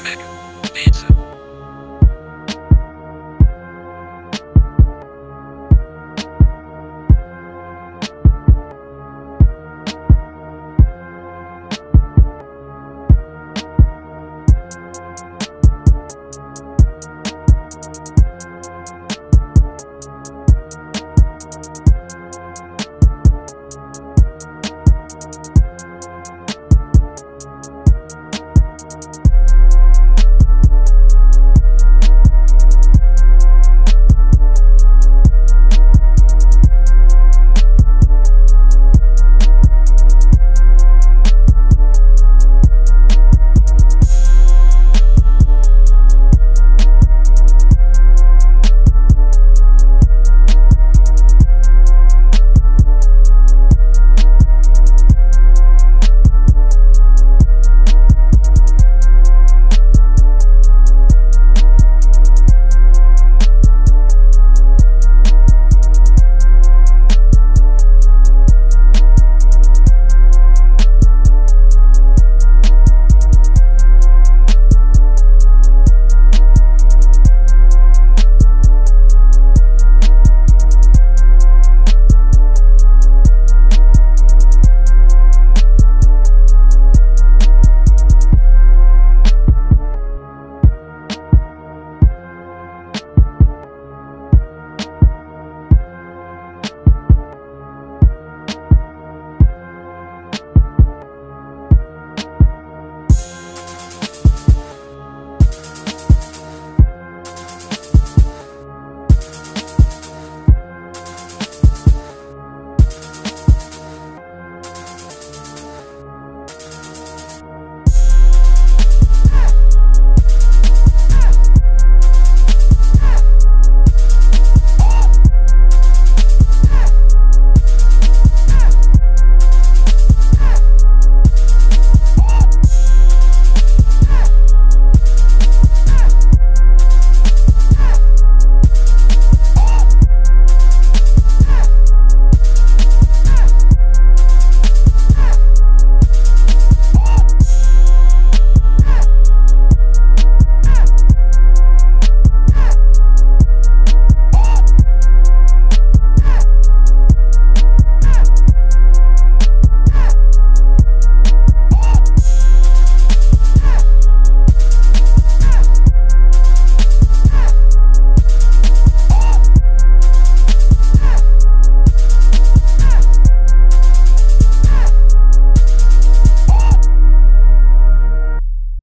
Atomic Pizza.